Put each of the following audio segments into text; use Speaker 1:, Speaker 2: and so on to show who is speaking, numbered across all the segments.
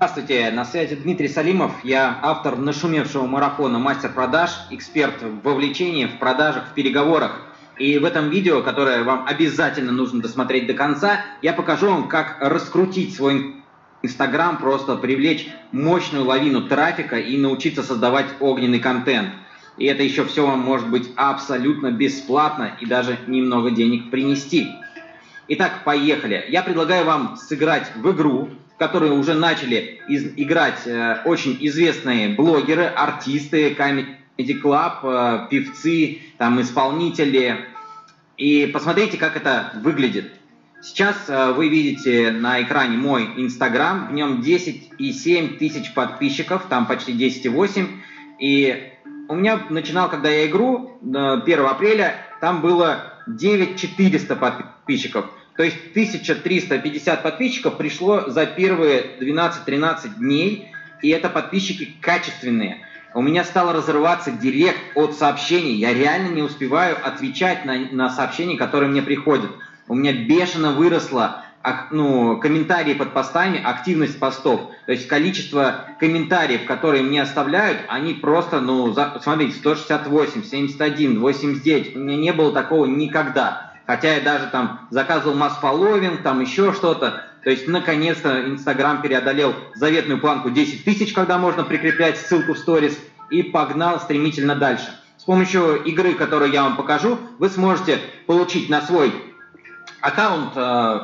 Speaker 1: Здравствуйте, на связи Дмитрий Салимов. Я автор нашумевшего марафона «Мастер продаж», эксперт в вовлечении, в продажах, в переговорах. И в этом видео, которое вам обязательно нужно досмотреть до конца, я покажу вам, как раскрутить свой Инстаграм, просто привлечь мощную лавину трафика и научиться создавать огненный контент. И это еще все вам может быть абсолютно бесплатно и даже немного денег принести. Итак, поехали. Я предлагаю вам сыграть в игру, которые уже начали из, играть э, очень известные блогеры, артисты, Comedy Club, э, певцы, там, исполнители. И посмотрите, как это выглядит. Сейчас э, вы видите на экране мой Инстаграм, в нем 10,7 тысяч подписчиков, там почти 10,8. И у меня начинал, когда я игру, 1 э, апреля, там было 9400 подписчиков. То есть 1350 подписчиков пришло за первые 12-13 дней, и это подписчики качественные. У меня стало разрываться директ от сообщений. Я реально не успеваю отвечать на, на сообщения, которые мне приходят. У меня бешено выросло ну, комментарии под постами, активность постов. То есть количество комментариев, которые мне оставляют, они просто, ну, за, смотрите, 168, 71, 89. У меня не было такого никогда хотя я даже там заказывал масс-фолловинг, там еще что-то. То есть, наконец-то, Инстаграм преодолел заветную планку 10 тысяч, когда можно прикреплять ссылку в сторис, и погнал стремительно дальше. С помощью игры, которую я вам покажу, вы сможете получить на свой аккаунт э,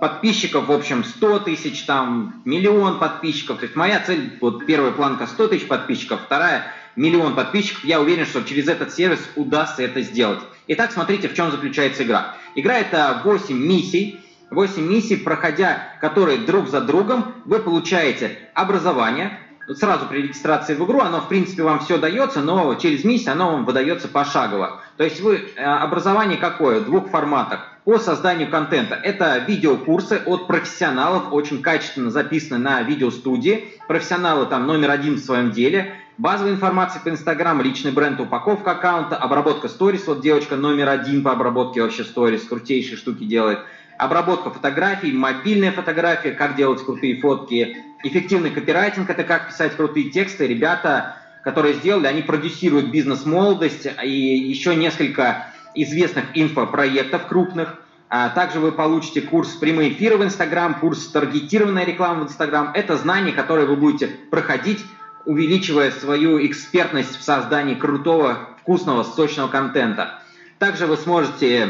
Speaker 1: подписчиков, в общем, 100 тысяч, там, миллион подписчиков. То есть моя цель, вот первая планка 100 тысяч подписчиков, вторая миллион подписчиков. Я уверен, что через этот сервис удастся это сделать. Итак, смотрите, в чем заключается игра. Игра это 8 миссий. 8 миссий, проходя которые друг за другом, вы получаете образование. Сразу при регистрации в игру оно, в принципе, вам все дается, но через миссию оно вам выдается пошагово. То есть вы э, образование какое? В двух форматах. По созданию контента. Это видеокурсы от профессионалов, очень качественно записаны на видеостудии. Профессионалы там номер один в своем деле. Базовая информация по Инстаграм, личный бренд, упаковка аккаунта, обработка сторис. Вот девочка номер один по обработке вообще сторис, крутейшие штуки делает. Обработка фотографий, мобильная фотография, как делать крутые фотки. Эффективный копирайтинг – это как писать крутые тексты. Ребята, которые сделали, они продюсируют бизнес-молодость и еще несколько известных инфопроектов крупных. А также вы получите курс прямые эфиры в Инстаграм, курс таргетированная реклама в Инстаграм. Это знания, которые вы будете проходить увеличивая свою экспертность в создании крутого, вкусного, сочного контента. Также вы сможете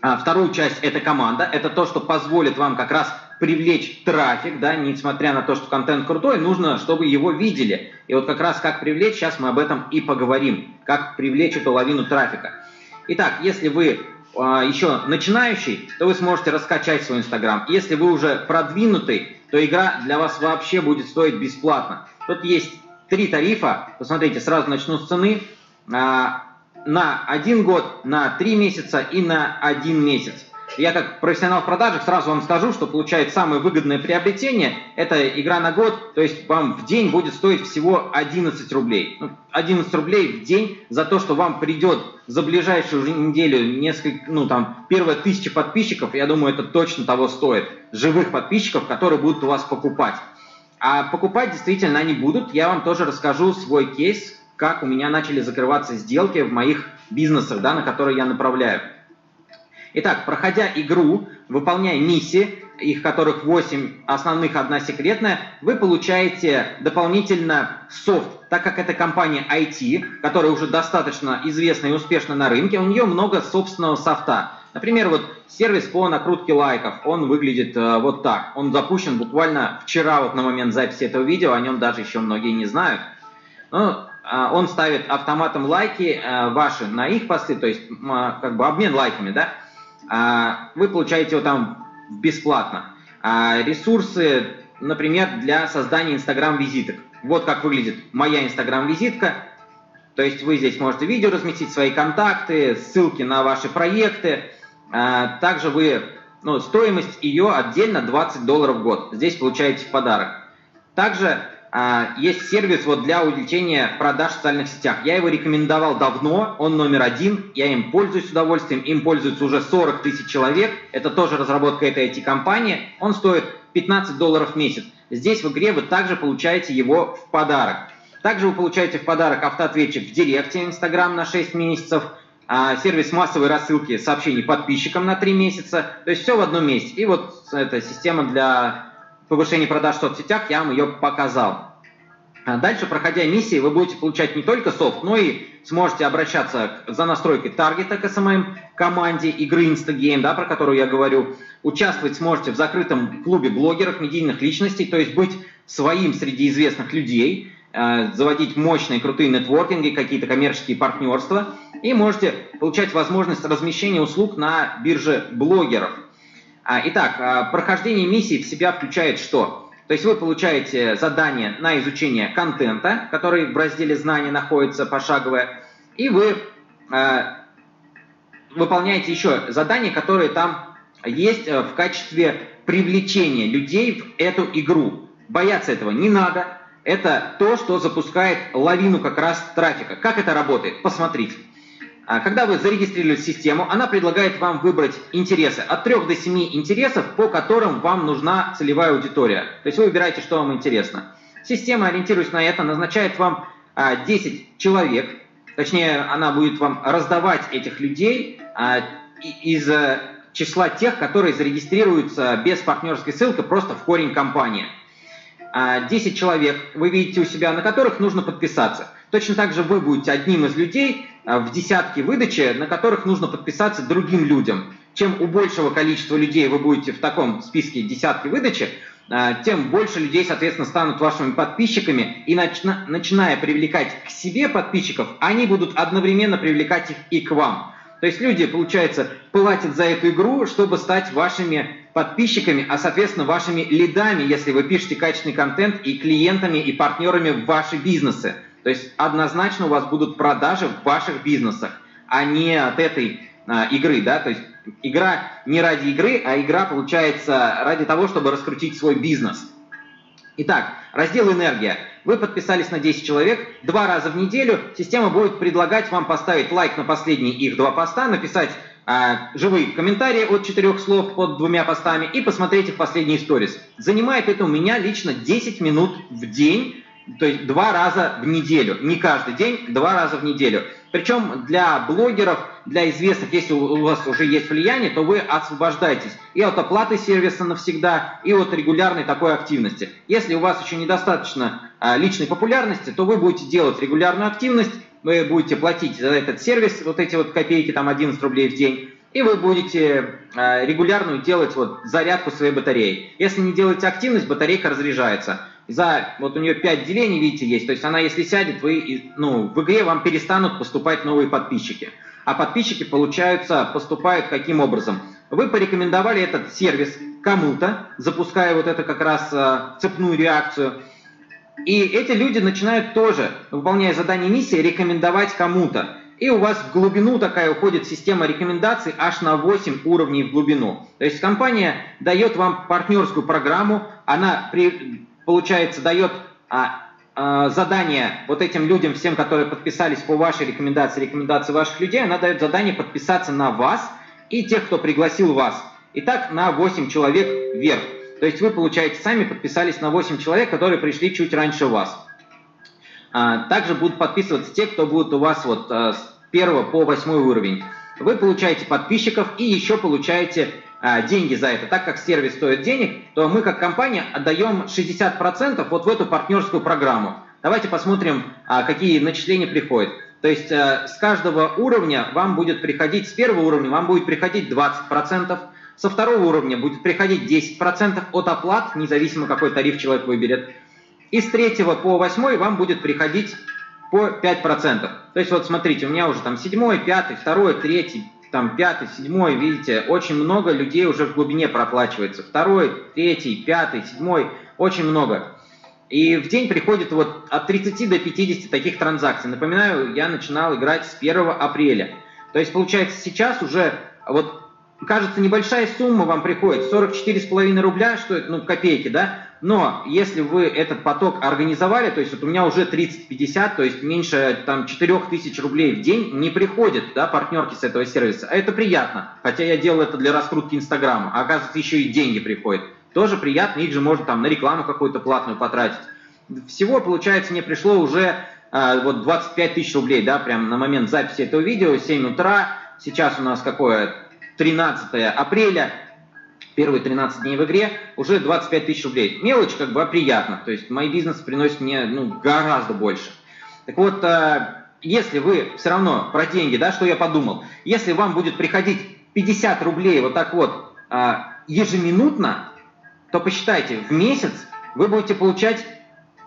Speaker 1: а, вторую часть – это команда. Это то, что позволит вам как раз привлечь трафик, да, несмотря на то, что контент крутой, нужно, чтобы его видели. И вот как раз как привлечь, сейчас мы об этом и поговорим, как привлечь эту лавину трафика. Итак, если вы а, еще начинающий, то вы сможете раскачать свой Инстаграм. Если вы уже продвинутый, то игра для вас вообще будет стоить бесплатно. Тут есть три тарифа. Посмотрите, сразу начну с цены. А, на один год, на три месяца и на один месяц. Я как профессионал в продажах сразу вам скажу, что получает самое выгодное приобретение. Это игра на год, то есть вам в день будет стоить всего 11 рублей. 11 ну, рублей в день за то, что вам придет за ближайшую неделю несколько, ну там, первая тысяча подписчиков, я думаю, это точно того стоит. Живых подписчиков, которые будут у вас покупать. А покупать действительно они будут. Я вам тоже расскажу свой кейс, как у меня начали закрываться сделки в моих бизнесах, да, на которые я направляю. Итак, проходя игру, выполняя миссии, их которых 8 основных, одна секретная, вы получаете дополнительно софт. Так как это компания IT, которая уже достаточно известна и успешна на рынке, у нее много собственного софта. Например, вот сервис по накрутке лайков, он выглядит э, вот так. Он запущен буквально вчера, вот на момент записи этого видео, о нем даже еще многие не знают. Ну, э, он ставит автоматом лайки э, ваши на их посты, то есть э, как бы обмен лайками, да, а, вы получаете его там бесплатно. А, ресурсы, например, для создания Инстаграм-визиток. Вот как выглядит моя Инстаграм-визитка. То есть вы здесь можете видео разместить, свои контакты, ссылки на ваши проекты. А, также вы, ну, стоимость ее отдельно 20 долларов в год. Здесь получаете в подарок. Также а, есть сервис вот для увеличения продаж в социальных сетях. Я его рекомендовал давно, он номер один, я им пользуюсь с удовольствием, им пользуются уже 40 тысяч человек, это тоже разработка этой IT-компании. Он стоит 15 долларов в месяц. Здесь в игре вы также получаете его в подарок. Также вы получаете в подарок автоответчик в Директе Инстаграм на 6 месяцев, сервис массовой рассылки сообщений подписчикам на 3 месяца. То есть все в одном месте. И вот эта система для повышения продаж в соцсетях, я вам ее показал. А дальше, проходя миссии, вы будете получать не только софт, но и сможете обращаться за настройкой таргета к SMM команде игры Instagame, да, про которую я говорю. Участвовать сможете в закрытом клубе блогеров, медийных личностей, то есть быть своим среди известных людей, заводить мощные, крутые нетворкинги, какие-то коммерческие партнерства, и можете получать возможность размещения услуг на бирже блогеров. А, итак, а, прохождение миссии в себя включает что? То есть вы получаете задание на изучение контента, который в разделе знания находится пошаговое, и вы э, выполняете еще задания, которые там есть э, в качестве привлечения людей в эту игру. Бояться этого не надо. Это то, что запускает лавину как раз трафика. Как это работает? Посмотрите. А, когда вы зарегистрировали систему, она предлагает вам выбрать интересы. От 3 до 7 интересов, по которым вам нужна целевая аудитория. То есть вы выбираете, что вам интересно. Система, ориентируясь на это, назначает вам 10 а, человек. Точнее, она будет вам раздавать этих людей а, из э, числа тех, которые зарегистрируются без партнерской ссылки просто в корень компании. 10 человек вы видите у себя, на которых нужно подписаться. Точно так же вы будете одним из людей, а, в десятке выдачи, на которых нужно подписаться другим людям. Чем у большего количества людей вы будете в таком списке десятки выдачи, а, тем больше людей, соответственно, станут вашими подписчиками, и начина, начиная привлекать к себе подписчиков, они будут одновременно привлекать их и к вам. То есть люди, получается, платят за эту игру, чтобы стать вашими подписчиками, а, соответственно, вашими лидами, если вы пишете качественный контент, и клиентами, и партнерами в ваши бизнесы. То есть однозначно у вас будут продажи в ваших бизнесах, а не от этой а, игры, да, то есть игра не ради игры, а игра получается ради того, чтобы раскрутить свой бизнес. Итак, раздел «Энергия». Вы подписались на 10 человек, два раза в неделю система будет предлагать вам поставить лайк на последние их два поста, написать живые комментарии от четырех слов под двумя постами и посмотреть их последние сторис. Занимает это у меня лично 10 минут в день, то есть два раза в неделю, не каждый день, два раза в неделю. Причем для блогеров, для известных, если у вас уже есть влияние, то вы освобождаетесь и от оплаты сервиса навсегда, и от регулярной такой активности. Если у вас еще недостаточно а, личной популярности, то вы будете делать регулярную активность, вы будете платить за этот сервис, вот эти вот копейки, там 11 рублей в день, и вы будете э, регулярную делать вот зарядку своей батареи. Если не делаете активность, батарейка разряжается за, вот у нее 5 делений, видите, есть, то есть она, если сядет, вы, ну, в игре вам перестанут поступать новые подписчики. А подписчики, получаются, поступают каким образом? Вы порекомендовали этот сервис кому-то, запуская вот это как раз э, цепную реакцию, и эти люди начинают тоже, выполняя задание миссии, рекомендовать кому-то. И у вас в глубину такая уходит система рекомендаций аж на 8 уровней в глубину. То есть компания дает вам партнерскую программу, она при, получается, дает а, а, задание вот этим людям, всем, которые подписались по вашей рекомендации, рекомендации ваших людей, она дает задание подписаться на вас и тех, кто пригласил вас. Итак, на 8 человек вверх. То есть вы, получаете, сами подписались на 8 человек, которые пришли чуть раньше вас. А, также будут подписываться те, кто будет у вас вот а, с 1 по 8 уровень. Вы получаете подписчиков и еще получаете а, деньги за это. Так как сервис стоит денег, то мы как компания отдаем 60% вот в эту партнерскую программу. Давайте посмотрим, а, какие начисления приходят. То есть а, с каждого уровня вам будет приходить, с первого уровня вам будет приходить 20%, со второго уровня будет приходить 10% от оплат, независимо какой тариф человек выберет. И с третьего по восьмой вам будет приходить по 5%. То есть вот смотрите, у меня уже там седьмой, пятый, второй, третий, там пятый, седьмой, видите, очень много людей уже в глубине проплачивается. Второй, третий, пятый, седьмой, очень много. И в день приходит вот от 30 до 50 таких транзакций. Напоминаю, я начинал играть с 1 апреля. То есть, получается, сейчас уже вот кажется, небольшая сумма вам приходит, 44,5 рубля, что это, ну, копейки, да, но если вы этот поток организовали, то есть вот у меня уже 30-50, то есть меньше там 4000 рублей в день не приходит, да, партнерки с этого сервиса, а это приятно, хотя я делал это для раскрутки Инстаграма, а оказывается еще и деньги приходят. Тоже приятно, их же можно там на рекламу какую-то платную потратить. Всего, получается, мне пришло уже э, вот 25 тысяч рублей, да, прям на момент записи этого видео, 7 утра. Сейчас у нас какое? 13 апреля, первые 13 дней в игре, уже 25 тысяч рублей. Мелочь, как бы, а приятно. То есть мои бизнесы приносят мне, ну, гораздо больше. Так вот, э, если вы все равно про деньги, да, что я подумал, если вам будет приходить 50 рублей вот так вот э, ежеминутно, то посчитайте, в месяц вы будете получать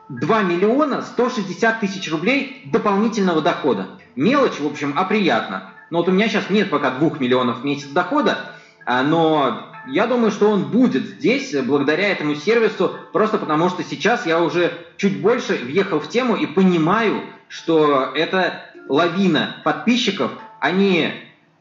Speaker 1: 2 миллиона 160 тысяч рублей дополнительного дохода. Мелочь, в общем, а приятно. Но вот у меня сейчас нет пока 2 миллионов в месяц дохода, а, но я думаю, что он будет здесь благодаря этому сервису, просто потому что сейчас я уже чуть больше въехал в тему и понимаю, что это лавина подписчиков, они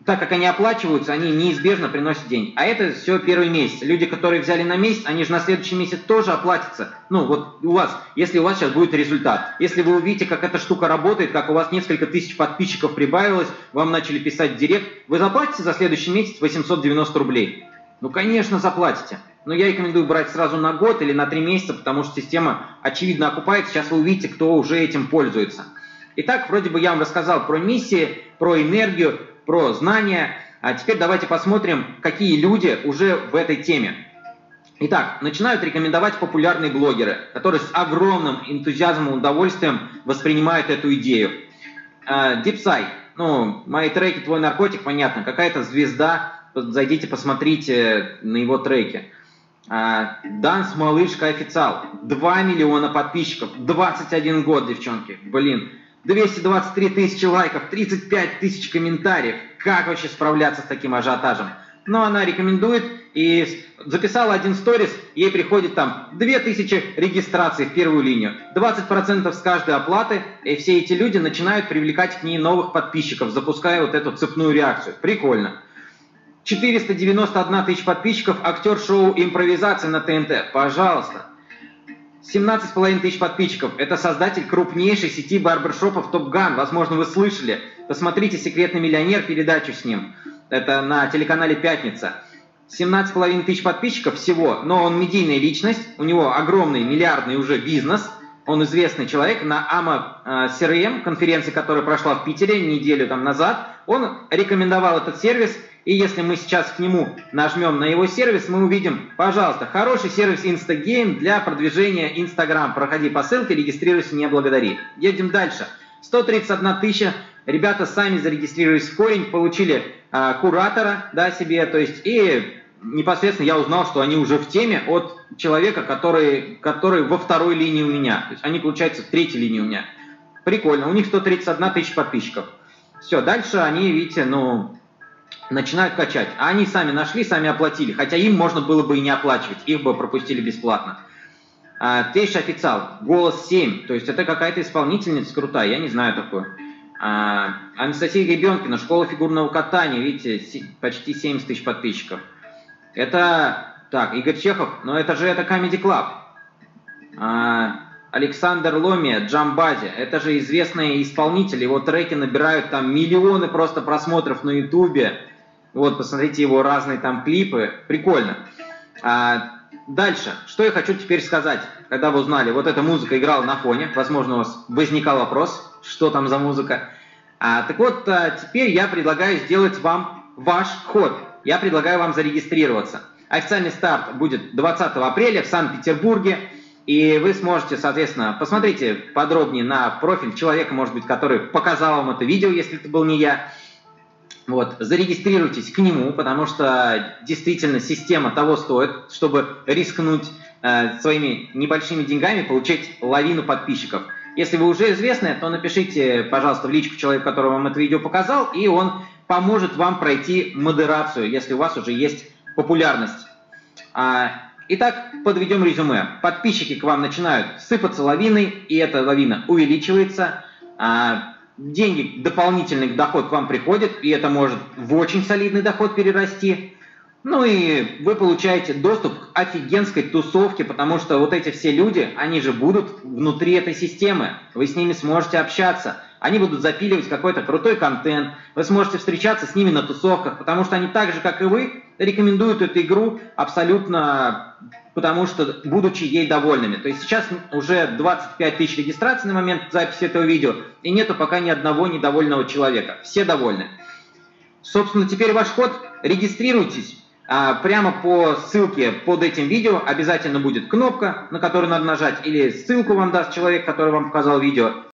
Speaker 1: так как они оплачиваются, они неизбежно приносят деньги. А это все первый месяц. Люди, которые взяли на месяц, они же на следующий месяц тоже оплатятся. Ну, вот у вас, если у вас сейчас будет результат, если вы увидите, как эта штука работает, как у вас несколько тысяч подписчиков прибавилось, вам начали писать директ, вы заплатите за следующий месяц 890 рублей. Ну, конечно, заплатите. Но я рекомендую брать сразу на год или на три месяца, потому что система очевидно окупает. Сейчас вы увидите, кто уже этим пользуется. Итак, вроде бы я вам рассказал про миссии, про энергию, про знания. А теперь давайте посмотрим, какие люди уже в этой теме. Итак, начинают рекомендовать популярные блогеры, которые с огромным энтузиазмом и удовольствием воспринимают эту идею. Дипсай, ну, мои треки «Твой наркотик», понятно, какая-то звезда, зайдите, посмотрите на его треки. Данс Малышка Официал, 2 миллиона подписчиков, 21 год, девчонки, блин. 223 тысячи лайков, 35 тысяч комментариев. Как вообще справляться с таким ажиотажем? Но она рекомендует и записала один сторис, ей приходит там 2000 регистраций в первую линию, 20% с каждой оплаты, и все эти люди начинают привлекать к ней новых подписчиков, запуская вот эту цепную реакцию. Прикольно. 491 тысяч подписчиков, актер шоу «Импровизация» на ТНТ. Пожалуйста. 17,5 тысяч подписчиков. Это создатель крупнейшей сети барбершопов Gun. Возможно, вы слышали. Посмотрите «Секретный миллионер», передачу с ним. Это на телеканале «Пятница». 17,5 тысяч подписчиков всего, но он медийная личность, у него огромный миллиардный уже бизнес, он известный человек. На AMA CRM, конференции, которая прошла в Питере неделю там назад, он рекомендовал этот сервис – и если мы сейчас к нему нажмем на его сервис, мы увидим, пожалуйста, хороший сервис Instagame для продвижения Instagram. Проходи по ссылке, регистрируйся, не благодари. Едем дальше. 131 тысяча. Ребята сами зарегистрировались в корень, получили э, куратора да, себе, то есть и непосредственно я узнал, что они уже в теме от человека, который, который во второй линии у меня. То есть они, получается, в третьей линии у меня. Прикольно. У них 131 тысяча подписчиков. Все, дальше они, видите, ну, начинают качать. А они сами нашли, сами оплатили. Хотя им можно было бы и не оплачивать, их бы пропустили бесплатно. А, Тейш официал, голос 7, то есть это какая-то исполнительница крутая, я не знаю такое. А, Анастасия Ребенкина, школа фигурного катания, видите, почти 70 тысяч подписчиков. Это, так, Игорь Чехов, но это же это Comedy Club. А, Александр Ломия, Джамбази, это же известные исполнители, его треки набирают там миллионы просто просмотров на ютубе. Вот, посмотрите его разные там клипы. Прикольно. А, дальше. Что я хочу теперь сказать, когда вы узнали. Вот эта музыка играла на фоне. Возможно, у вас возникал вопрос, что там за музыка. А, так вот, а, теперь я предлагаю сделать вам ваш ход. Я предлагаю вам зарегистрироваться. Официальный старт будет 20 апреля в Санкт-Петербурге. И вы сможете, соответственно, посмотрите подробнее на профиль человека, может быть, который показал вам это видео, если это был не я. Вот, зарегистрируйтесь к нему, потому что действительно система того стоит, чтобы рискнуть э, своими небольшими деньгами получить лавину подписчиков. Если вы уже известны, то напишите, пожалуйста, в личку человеку, который вам это видео показал, и он поможет вам пройти модерацию, если у вас уже есть популярность. А, итак, подведем резюме. Подписчики к вам начинают сыпаться лавиной, и эта лавина увеличивается. А, деньги, дополнительный доход к вам приходит, и это может в очень солидный доход перерасти. Ну и вы получаете доступ к офигенской тусовке, потому что вот эти все люди, они же будут внутри этой системы. Вы с ними сможете общаться, они будут запиливать какой-то крутой контент, вы сможете встречаться с ними на тусовках, потому что они так же, как и вы, рекомендуют эту игру абсолютно потому что, будучи ей довольными. То есть сейчас уже 25 тысяч регистраций на момент записи этого видео, и нету пока ни одного недовольного человека. Все довольны. Собственно, теперь ваш ход. Регистрируйтесь. А, прямо по ссылке под этим видео обязательно будет кнопка, на которую надо нажать, или ссылку вам даст человек, который вам показал видео.